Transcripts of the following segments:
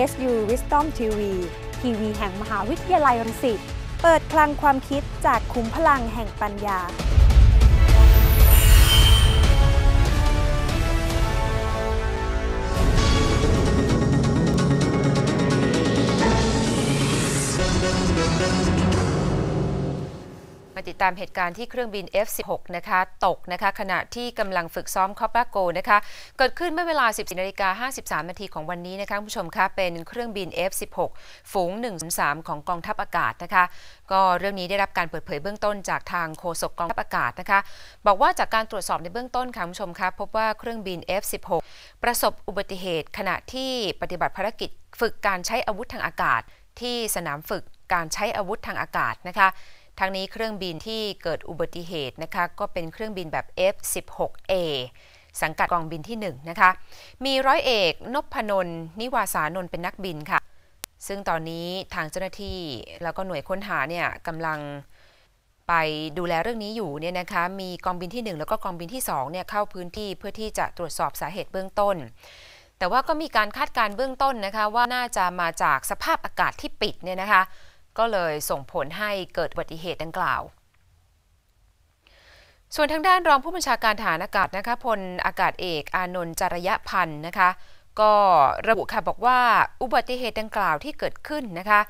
RSU Wisdom TV ทีวีแห่งมหาวิทยาลัยรังสิต เปิดคลังความคิดจากคุ้มพลังแห่งปัญญา ติดตามเหตุการณ์ที่เครื่องบิน F16 นะคะ ตกนะคะ ขณะที่กำลังฝึกซ้อมคอปราโกนะคะ เกิดขึ้นเมื่อเวลา 14นาฬิกา53นาทีของวันนี้นะคะผู้ชมคะเป็นเครื่องบิน F16 ฝูง 103 ของกองทัพอากาศนะคะ ก็เรื่องนี้ได้รับการเปิดเผยเบื้องต้นจากทางโฆษกกองทัพอากาศนะคะ บอกว่าจากการตรวจสอบในเบื้องต้นค่ะผู้ชมคะพบว่าเครื่องบิน F16 ประสบอุบัติเหตุ ขณะที่ปฏิบัติภารกิจฝึกการใช้อาวุธทางอากาศ ที่สนามฝึกการใช้อาวุธทางอากาศนะคะ ทางนี้เครื่องบินที่เกิดอุบัติเหตุนะคะก็เป็นเครื่องบินแบบ F16A สังกัดกองบินที่1นะคะมีร้อยเอกนพนนนิวาสานนเป็นนักบินค่ะ ซึ่งตอนนี้ทางเจ้าหน้าที่แล้วก็หน่วยค้นหาเนี่ยกำลังไปดูแลเรื่องนี้อยู่เนี่ยนะคะมีกองบินที่ 1 แล้วก็กองบินที่2เนี่ยเข้าพื้นที่เพื่อที่จะตรวจสอบสาเหตุเบื้องต้น แต่ว่าก็มีการคาดการณ์เบื้องต้นนะคะว่าน่าจะมาจากสภาพอากาศที่ปิดเนี่ยนะคะ ก็เลยส่งผลให้เกิดอุบัติเหตุดังกล่าว ส่วนทางด้านรองผู้บัญชาการฐานอากาศนะคะพลอากาศเอกอานนท์จารยพันธ์นะคะ ก็ระบุค่ะบอกว่าอุบัติเหตุดังกล่าวที่เกิดขึ้นนะคะ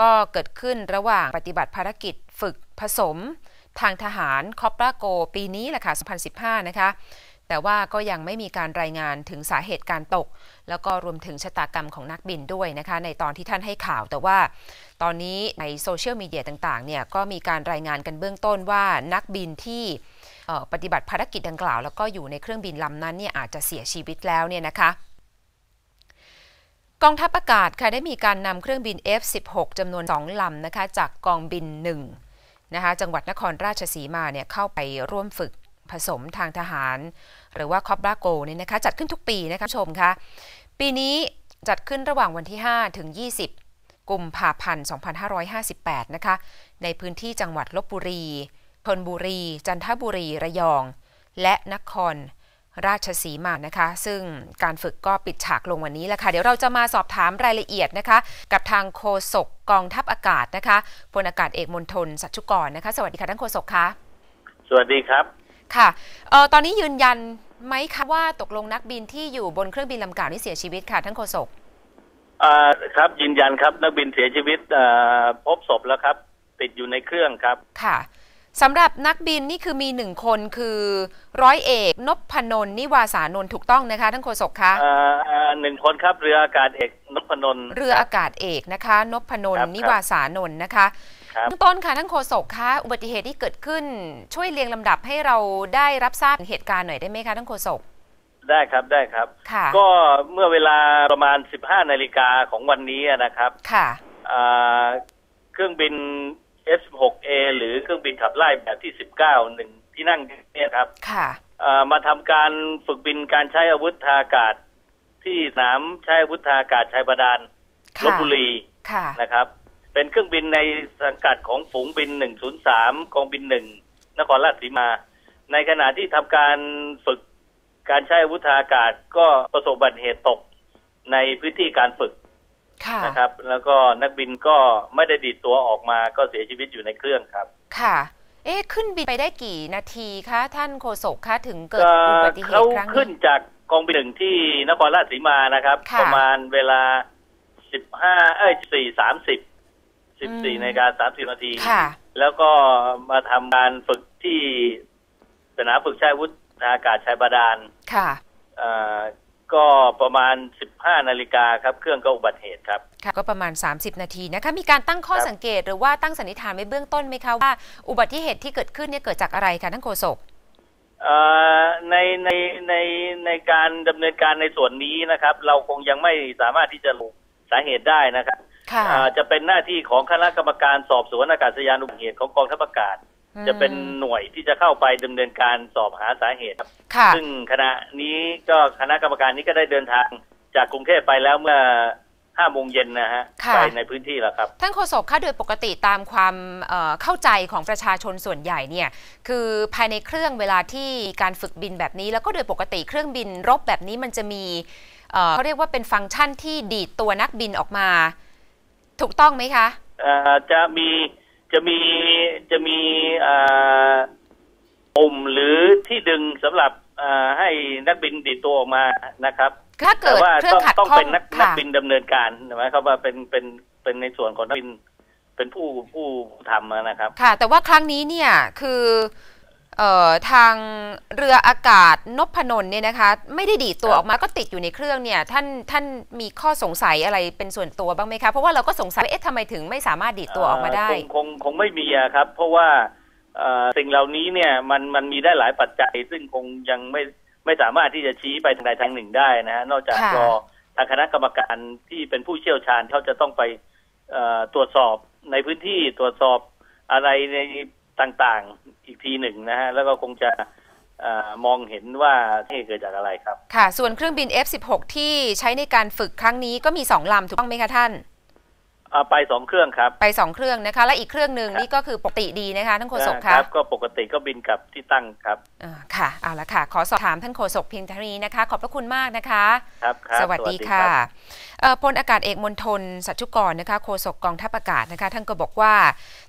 ก็เกิดขึ้นระหว่างปฏิบัติภารกิจฝึกผสม ทางทหารคอปราโก ปีนี้แหละค่ะ2015 นะคะ แต่ว่าก็ยังไม่มีการรายงานถึงสาเหตุการตก แล้วก็รวมถึงชะตากรรมของนักบินด้วยนะคะ ในตอนที่ท่านให้ข่าว แต่ว่าตอนนี้ในโซเชียลมีเดียต่างๆเนี่ยก็มีการรายงานกันเบื้องต้นว่านักบินที่ปฏิบัติภารกิจดังกล่าว แล้วก็อยู่ในเครื่องบินลำนั้นเนี่ยอาจจะเสียชีวิตแล้วเนี่ยนะคะกองทัพอากาศค่ะได้มีการนำเครื่องบิน F16 จำนวน 2 ลำนะคะจากกองบิน 1 นะคะจังหวัดนครราชสีมาเนี่ยเข้าไปร่วมฝึก ผสมทางทหาร หรือว่าคอปราโกเนี่ยนะคะจัดขึ้นทุกปีนะคะชมคะปีนี้จัดขึ้นระหว่างวันที่ 5 ถึง 20 กุมภาพันธ์ 2558 นะคะ ในพื้นที่จังหวัดลบบุรีชนบุรี จันทบุรี ระยอง และนครราชสีมานะคะ ซึ่งการฝึกก็ปิดฉากลงวันนี้แหละค่ะ เดี๋ยวเราจะมาสอบถามรายละเอียดนะคะ กับทางโฆษกกองทัพอากาศนะคะพลอากาศเอกมนทนสัจจุกรนะคะ สวัสดีค่ะท่านโฆษกคะสวัสดีครับ ค่ะเอ่อตอนนี้ยืนยันไหมคะว่าตกลงนักบินที่อยู่บนเครื่องบินลำกล่าวนี้เสียชีวิตค่ะท่านโฆษกอ่าครับยืนยันครับนักบินเสียชีวิตอ่าพบศพแล้วครับ ติดอยู่ในเครื่องครับค่ะสำหรับนักบินนี่คือมีหนึ่งคนคือร้อยเอกนพนนท์นิวาสานนท์ถูกต้องนะคะท่านโฆษกคะอ่าอ่าหนึ่งคนครับเรืออากาศเอกนพนนท์เรืออากาศเอกนะคะนพนนครัท์บนิวาสานนท์นะคะ ครับเบื้องต้นค่ะท่านโฆษกคะอุบัติเหตุที่เกิดขึ้นช่วยเรียงลำดับให้เราได้รับทราบเหตุการณ์หน่อยได้ไหมคะท่านโฆษกได้ครับได้ครับค่ะก็เมื่อเวลาประมาณ 15 นาฬิกาของวันนี้นะครับค่ะอ่าเครื่องบิน F6A หรือเครื่องบินขับไล่แบบที่ 19หนึ่งที่นั่งเนี่ยครับค่ะอ่ามาทำการฝึกบินการใช้อาวุธทางอากาศ ที่สนามใช้อาวุธทางอากาศชายบาดาลค่ะลบบุรีค่ะนะครับ เป็นเครื่องบินในสังกัดของฝูงบิน 103กองบิน 1 นครราชสีมา ในขณะที่ทำการฝึกการใช้อาวุธทางอากาศก็ประสบอุบัติเหตุตกในพื้นที่การฝึกค่ะนะครับ แล้วก็นักบินก็ไม่ได้ดีดตัวออกมาก็เสียชีวิตอยู่ในเครื่องครับ ค่ะ เอ๊ะขึ้นบินไปได้กี่นาทีคะท่านโฆษกคะถึงเกิดก็อุบัติเหเขาตุครั้งขึ้นนี้จากกองบินหนึ่งที่นครราชสีมานะครับค่ะประมาณเวลา15เอ้ย 4 30 14นาฬิกา30นาที ค่ะ แล้วก็มาทำการฝึกที่สนามฝึกใช้อาวุธทางอากาศชายบาดาล ค่ะอ่าก็ประมาณ 15 นาฬิกาครับ เครื่องก็อุบัติเหตุครับ ค่ะ ก็ประมาณ 30 นาทีนะคะ มีการตั้งข้อครับสังเกตหรือว่าตั้งสันนิษฐานไว้เบื้องต้นไหมคะว่าอุบัติเหตุที่เกิดขึ้นเนี่ยเกิดจากอะไรคะท่านโฆษกเอ่อในในในในการดำเนินการในส่วนนี้นะครับ เราคงยังไม่สามารถที่จะรู้สาเหตุได้นะครับค่ะอ่า จะเป็นหน้าที่ของคณะกรรมการสอบสวนอากาศยานอุบัติเหตุของกองทัพอากาศ จะเป็นหน่วยที่จะเข้าไปดำเนินการสอบหาสาเหตุครับค่ะซึ่งขณะนี้ก็คณะกรรมการนี้ก็ได้เดินทางจากกรุงเทพไปแล้วเมื่อห้าโมงเย็นนะฮะค่ะไปในพื้นที่แล้วครับ ท่านโฆษกคะโดยปกติตามความเอ่อเข้าใจของประชาชนส่วนใหญ่เนี่ยคือภายในเครื่องเวลาที่การฝึกบินแบบนี้ แล้วก็โดยปกติเครื่องบินรบแบบนี้มันจะมีเอ่อเขาเรียกว่าเป็นฟังก์ชันที่ดีดตัวนักบินออกมา ถูกต้องไหมคะเอ่อจะมีจะมีจะมีเอ่อปุ่มหรือที่ดึงสำหรับเอ่อให้นักบินดีดตัวออกมานะครับถ้าเกิแต่ดว่าเครื่อต้องงขัดต้องข้องเป็นนักนักค่ะบินดำเนินการหมายความว่าเป็นเป็นเป็นในส่วนของนักบินเป็นผู้ผู้ทำนะครับ ค่ะ แต่ว่าครั้งนี้เนี่ยคือเอ่อ ทางเรืออากาศนพนนท์เนี่ยนะคะไม่ได้ดีดตัวครับออกมาก็ติดอยู่ในเครื่องเนี่ยท่านท่านมีข้อสงสัยอะไรเป็นส่วนตัวบ้างไหมคะเพราะว่าเราก็สงสัยว่าเอ๊ะทำไมถึงไม่สามารถดีดตัวออกมาได้เคงคงคงไม่มีอะครับ เพราะว่าเอ่อสิ่งเหล่านี้เนี่ยมันมันมีได้หลายปัจจัย ซึ่งคงยังไม่ไม่สามารถที่จะชี้ไปทางใดทางหนึ่งได้นะฮะนอกจากค่ะรอทางคณะกรรมการที่เป็นผู้เชี่ยวชาญเขาจะต้องไปเอ่อตรวจสอบในพื้นที่ตรวจสอบอะไรใน ต่างๆอีกทีหนึ่งนะฮะแล้วก็คงจะอมองเห็นว่าที่เกิดจากอะไรครับ ค่ะ ส่วนเครื่องบิน F16 ที่ใช้ในการฝึกครั้งนี้ก็มี2ลำถูกต้องไหมคะท่าน ไปสองเครื่องครับ ไป2เครื่องนะคะ และอีกเครื่องหนึ่งนี่ก็คือปกติดีนะคะท่านโฆษกคคะรับก็ปกติก็บินกลับที่ตั้งครับอ่าค่ะเอาละค่ะ ขอสอบถามท่านโฆษกเพียงเท่านี้นะคะ ขอบพระคุณมากนะคะครับครับสวัสดีรับค่ะเอ่อพลอากาศเอกมนทนสัจจุกรนะคะโฆษกกองทัพอากาศนะคะ ท่านก็บอกว่า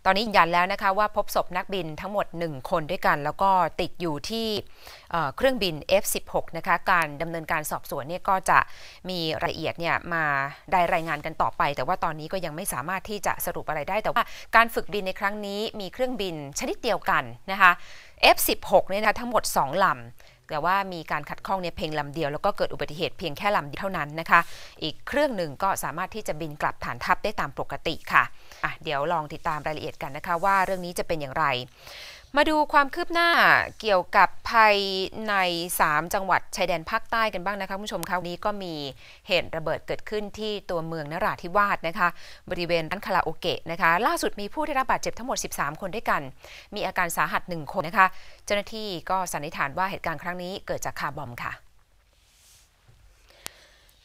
ตอนนี้ยืนยันแล้วนะคะว่าพบศพนักบินทั้งหมด 1 คนด้วยกัน แล้วก็ติดอยู่ที่เอ่อเครื่องบิน F16 นะคะการดำเนินการสอบสวนเนี่ยก็จะมีรายละเอียดเนี่ยมาได้รายงานกันต่อไป แต่ว่าตอนนี้ก็ยังังไม่สามารถที่จะสรุปอะไรได้แต่ว่าการฝึกบินในครั้งนี้มีเครื่องบินชนิดเดียวกันนะคะ F16 เนี่ยนะคะทั้งหมด 2 ลำแต่ว่ามีการขัดข้องเนี่ยเพียงลำเดียวแล้วก็เกิดอุบัติเหตุเพียงแค่ลำเดียวเท่านั้นนะคะ อีกเครื่องหนึ่งก็สามารถที่จะบินกลับฐานทัพได้ตามปกติค่ะอะ เดี๋ยวลองติดตามรายละเอียดกันนะคะว่าเรื่องนี้จะเป็นอย่างไร มาดูความคืบหน้าเกี่ยวกับภัยใน 3 จังหวัดชายแดนภาคใต้กันบ้างนะคะคุณผู้ชมคะวันนี้ก็มีเหตุระเบิดเกิดขึ้นที่ตัวเมืองนราธิวาสนะคะ บริเวณร้านคาราโอเกะนะคะ ล่าสุดมีผู้ได้รับบาดเจ็บทั้งหมด 13 คนด้วยกัน มีอาการสาหัส 1 คนนะคะ เจ้าหน้าที่ก็สันนิษฐานว่าเหตุการณ์ครั้งนี้เกิดจากคาร์บอมค่ะ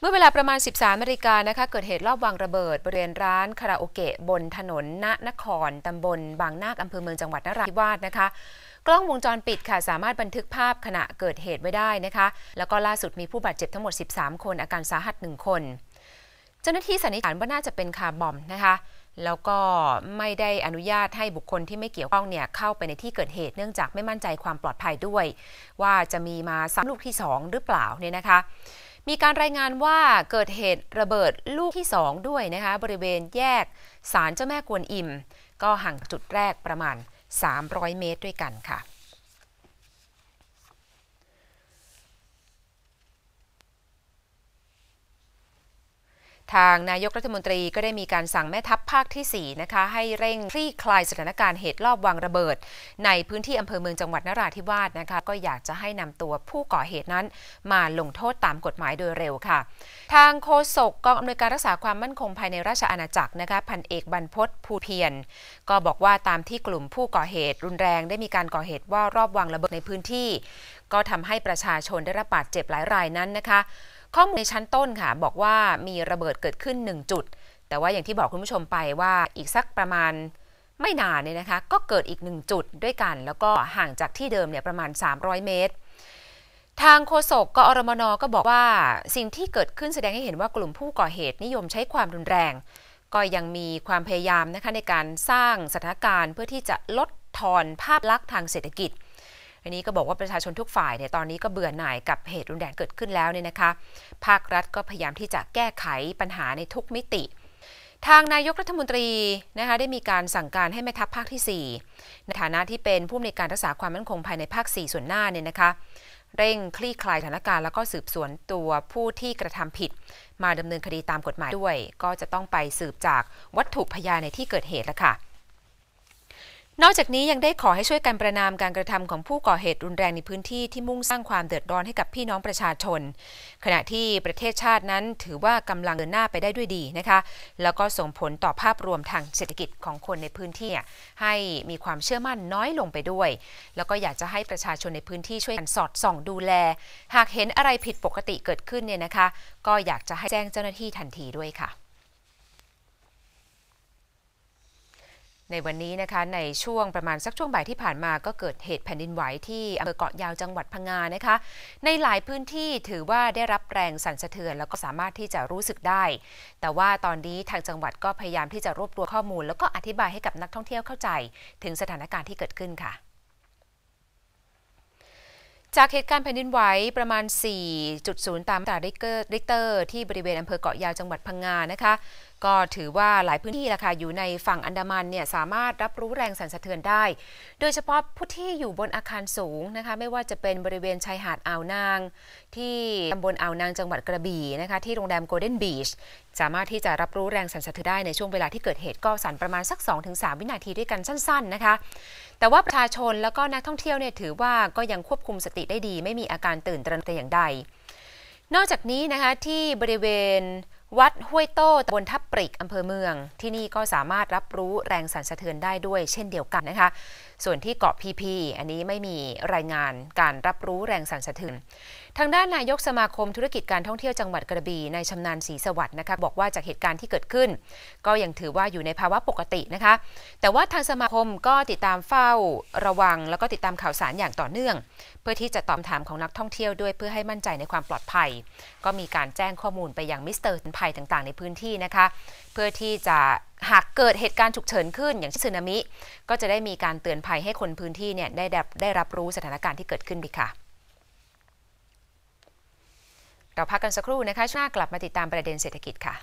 มื่อเวลาประมาณ 13นาฬิกานะคะเกิดเหตุรอบวางระเบิด บริเวณร้านคาราโอเกะบนถนนณนครตำบลบางนาคอำเภอเมืองจังหวัดนราธิวาสนะคะกล้องวงจรปิดค่ะสามารถบันทึกภาพขณะเกิดเหตุไว้ได้นะคะ แล้วก็ล่าสุดมีผู้บาดเจ็บทั้งหมด 13 คนอาการสาหัส 1 คน เจ้าหน้าที่สันนิษฐานว่าน่าจะเป็นคาร์บอมนะคะ แล้วก็ไม่ได้อนุญาตให้บุคคลที่ไม่เกี่ยวข้องเนี่ยเข้าไปในที่เกิดเหตุเนื่องจากไม่มั่นใจความปลอดภัยด้วย ว่าจะมีมาซ้ำลูกที่ 2 หรือเปล่าเนี่ยนะคะ มีการรายงานว่าเกิดเหตุระเบิดลูกที่ 2 ด้วยนะคะ บริเวณแยกศาลเจ้าแม่กวนอิม ก็ห่างจุดแรกประมาณ 300 เมตรด้วยกันค่ะ ทางนายกรัฐมนตรีก็ได้มีการสั่งแม่ทัพภาคที่ 4 นะคะ ให้เร่งคลี่คลายสถานการณ์เหตุลอบวางระเบิด ในพื้นที่อำเภอเมืองจังหวัดนราธิวาสนะคะ ก็อยากจะให้นำตัวผู้ก่อเหตุนั้น มาลงโทษตามกฎหมายโดยเร็วค่ะ ทางโฆษกกองอำนวยการรักษาความมั่นคงภายในราชอาณาจักรนะคะพันเอกบรรพศภูเพียรก็บอกว่าตามที่กลุ่มผู้ก่อเหตุรุนแรง ได้มีการก่อเหตุว่ารอบวางระเบิดในพื้นที่ ก็ทำให้ประชาชนได้รับบาดเจ็บหลายรายนั้นนะคะ ข้อมูลในชั้นต้นค่ะ บอกว่ามีระเบิดเกิดขึ้น 1 จุด แต่ว่าอย่างที่บอกคุณผู้ชมไปว่าอีกสักประมาณไม่นานเนี่ยนะคะ ก็เกิดอีก 1 จุดด้วยกัน แล้วก็ห่างจากที่เดิมเนี่ยประมาณ 300 เมตรทางโฆษกกอรมนก็บอกว่าสิ่งที่เกิดขึ้นแสดงให้เห็นว่ากลุ่มผู้ก่อเหตุนิยมใช้ความรุนแรง ก็ยังมีความพยายามนะคะในการสร้างสถานการณ์เพื่อที่จะลดทอนภาพลักษณ์ทางเศรษฐกิจ อันนี้ก็บอกว่าประชาชนทุกฝ่ายเนี่ยตอนนี้ก็เบื่อหน่ายกับเหตุรุนแรงเกิดขึ้นแล้วเนี่ยนะคะ ภาครัฐก็พยายามที่จะแก้ไขปัญหาในทุกมิติ ทางนายกรัฐมนตรีนะคะได้มีการสั่งการให้แม่ทัพภาคที่ 4 ในฐานะที่เป็นผู้อำนวยการรักษาความมั่นคงภายในภาค 4 ส่วนหน้าเนี่ยนะคะเร่งคลี่คลายสถานการณ์แล้วก็สืบสวนตัวผู้ที่กระทำผิด มาดำเนินคดีตามกฎหมายด้วย ก็จะต้องไปสืบจากวัตถุพยานในที่เกิดเหตุแล้วค่ะ นอกจากนี้ยังได้ขอให้ช่วยกันประนามการกระทำของผู้ก่อเหตุรุนแรงในพื้นที่ที่มุ่งสร้างความเดือดร้อนให้กับพี่น้องประชาชน ขณะที่ประเทศชาตินั้นถือว่ากำลังเดินหน้าไปได้ด้วยดีนะคะ แล้วก็ส่งผลต่อภาพรวมทางเศรษฐกิจของคนในพื้นที่ ให้มีความเชื่อมั่นน้อยลงไปด้วย แล้วก็อยากจะให้ประชาชนในพื้นที่ช่วยกันสอดส่องดูแล หากเห็นอะไรผิดปกติเกิดขึ้นเนี่ยนะคะ ก็อยากจะให้แจ้งเจ้าหน้าที่ทันทีด้วยค่ะ ในวันนี้นะคะในช่วงประมาณสักช่วงบ่ายที่ผ่านมาก็เกิดเหตุแผ่นดินไหวที่อำเภอเกาะยาวจังหวัดพังงานะคะ ในหลายพื้นที่ถือว่าได้รับแรงสั่นสะเทือน แล้วก็สามารถที่จะรู้สึกได้ แต่ว่าตอนนี้ทางจังหวัดก็พยายามที่จะรวบรวมข้อมูล แล้วก็อธิบายให้กับนักท่องเที่ยวเข้าใจ ถึงสถานการณ์ที่เกิดขึ้นค่ะ จากเหตุการณ์แผ่นดินไหวประมาณ 4.0 ตามมาตราริกเตอร์ ที่บริเวณอำเภอเกาะยาวจังหวัดพังงานะคะ ก็ถือว่าหลายพื้นที่ละค่ะอยู่ในฝั่งอันดามันเนี่ยสามารถรับรู้แรงสั่นสะเทือนได้ โดยเฉพาะผู้ที่อยู่บนอาคารสูงนะคะไม่ว่าจะเป็นบริเวณชายหาดอ่าวนาง ที่ตำบลอ่าวนางจังหวัดกระบี่นะคะที่โรงแรมโกลเด้นบีช สามารถที่จะรับรู้แรงสั่นสะเทือนได้ในช่วงเวลาที่เกิดเหตุก็สั่นประมาณสัก 2-3 วินาทีด้วยกันสั้น ๆนะคะ แต่ว่าประชาชนแล้วก็นักท่องเที่ยวเนี่ยถือว่าก็ยังควบคุมสติได้ดี ไม่มีอาการตื่นตระหนกแต่อย่างใด นอกจากนี้นะคะที่บริเวณวัดห้วยโต้ตำบลทับปริกอำเภอเมือง ที่นี่ก็สามารถรับรู้แรงสั่นสะเทือนได้ด้วยเช่นเดียวกันนะคะ ส่วนที่เกาะพีพีอันนี้ไม่มีรายงานการรับรู้แรงสั่นสะเทือน ทางด้านนายกสมาคมธุรกิจการท่องเที่ยวจังหวัดกระบี่นายชำนาญศรีสวัสดิ์นะคะบอกว่าจากเหตุการณ์ที่เกิดขึ้น ก็ยังถือว่าอยู่ในภาวะปกตินะคะ แต่ว่าทางสมาคมก็ติดตามเฝ้าระวัง แล้วก็ติดตามข่าวสารอย่างต่อเนื่อง เพื่อที่จะตอบถามของนักท่องเที่ยวด้วยเพื่อให้มั่นใจในความปลอดภัย ก็มีการแจ้งข้อมูลไปยังมิสเตอร์ภัยต่าง ๆ ในพื้นที่นะคะ เพื่อที่จะหากเกิดเหตุการณ์ฉุกเฉินขึ้นอย่างเช่นสึนามิ ก็จะได้มีการเตือนภัยให้คนพื้นที่เนี่ยได้ได้รับรู้สถานการณ์ที่เกิดขึ้นดีค่ะ เราพักกันสักครู่นะคะช่วงหน้ากลับมาติดตามประเด็นเศรษฐกิจค่ะ